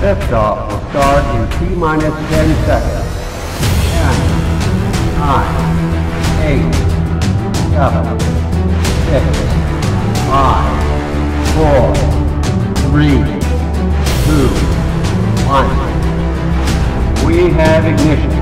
Liftoff will start in T minus 10 seconds. 10, 9, 8, 7, 6, 5, 4, 3, 2, 1. We have ignition.